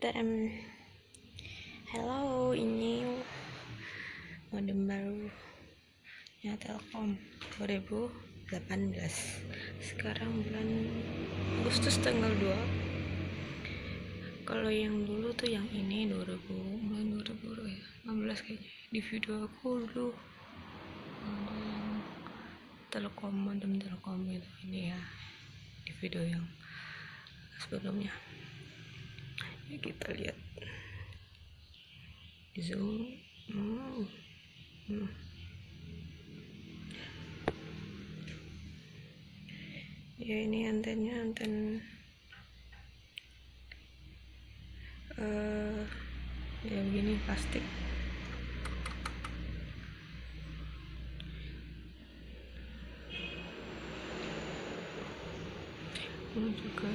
TM Halo ini modem baru ya Telkom 2018 sekarang bulan Agustus tanggal 2 kalau yang dulu tuh yang ini 2000 bulan 2000 ya 16 kayaknya. Di video aku dulu yang Telkom modem Telkom itu ini ya di video yang sebelumnya. ya kita lihat. Zoom. Hmm. Hmm. ya ini antennya anten. Uh, ya begini plastik. Ini juga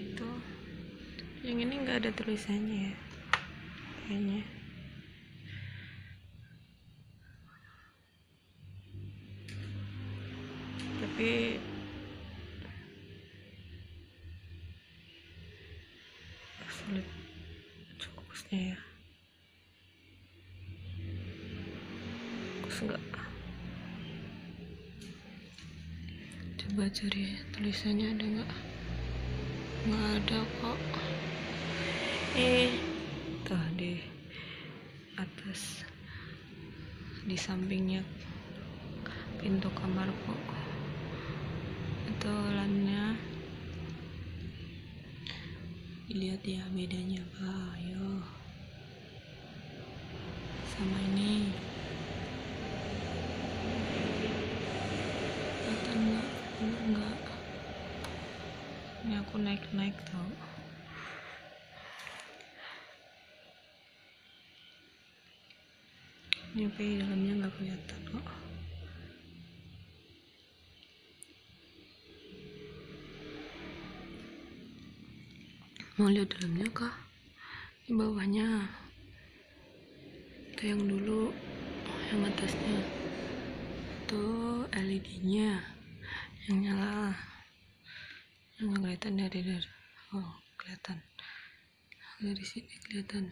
itu yang ini enggak ada tulisannya ya kayaknya. Tapi sulit fokusnya ya. Fokus enggak coba cari tulisannya ada nggak? Nggak ada kok eh tuh di atas di sampingnya pintu kamarku itu lannya lihat ya bedanya apa ayo. Sama ini. Kelihatan nggak? Enggak. Enggak ini aku naik naik tau ini apa di dalamnya nggak kelihatan kok. Mau lihat dalamnya kah? Di bawahnya. Itu yang dulu yang atasnya. Itu LED nya yang nyala. Yang kelihatan dari dari. Oh kelihatan. Dari sini kelihatan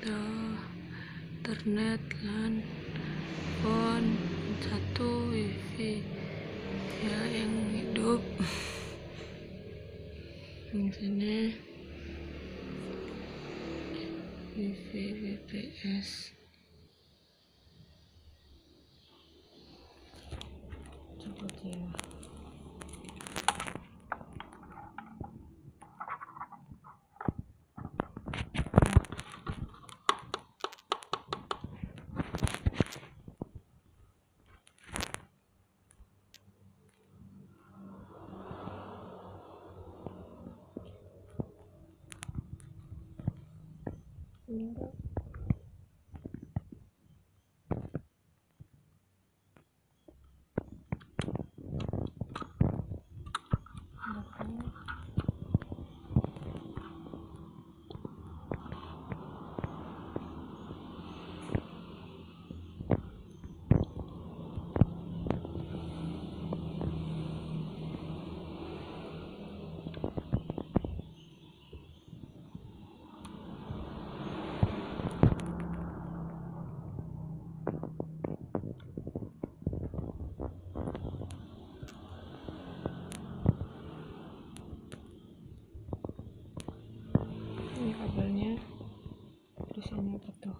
internet lan phone satu wifi ya yang hidup. Yang sini wifi VPS cepet ya enggak belakangnya ini kabelnya tulisannya apa tuh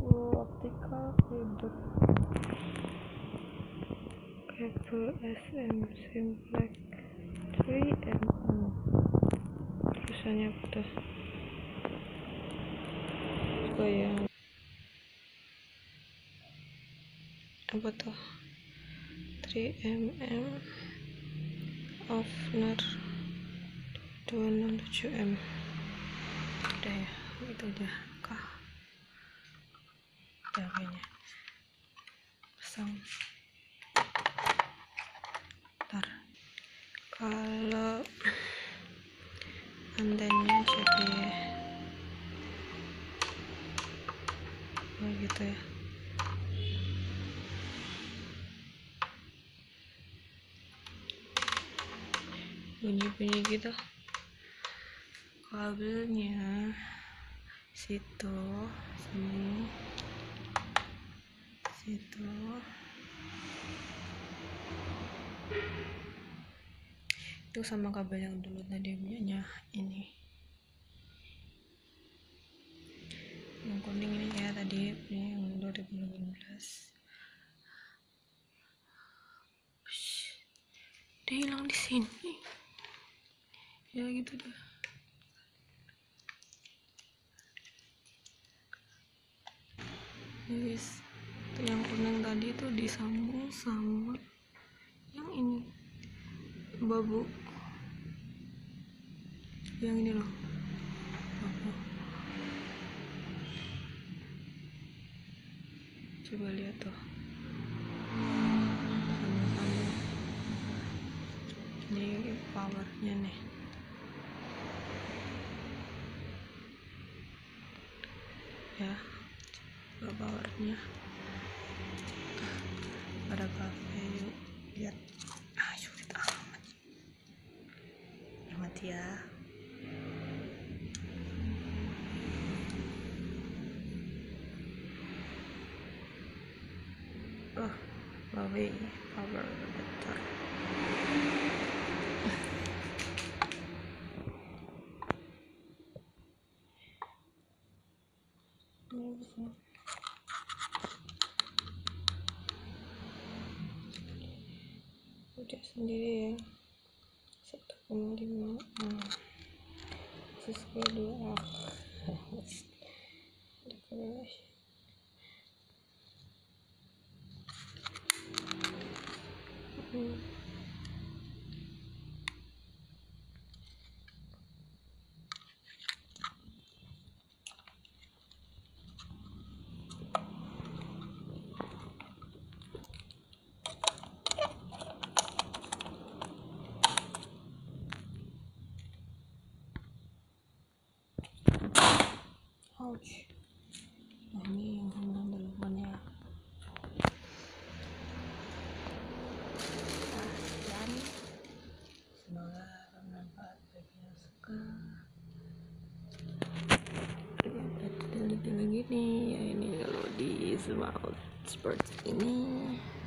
Full optical fiber cable SM simplex 3 mm tulisannya apa tuh? Supaya apa tuh? 3mm Offner 267M udah ya itu aja. Kah? Udah kayaknya kosong. Ntar. Kalau antennya jadi oh gitu ya. Bunyi-bunyi gitu. Kabelnya situ sini situ itu sama kabel yang dulu tadi punyanya ini. Yang kuning ini ya tadi punya yang 2018 dia hilang di sini. Ya gitu guys itu yang kuning tadi tuh disambung sama yang ini babu. Yang ini loh. Babu. coba lihat tuh. Sambung-sambung ini powernya nih. Ya powernya ada kafe. Yuk lihat ah sulit amat. Amat ya. Oh Huawei power adapter udah sendiri ya. Satu koma lima sesuai dua dekorasi Lihat detail-detail gini, ya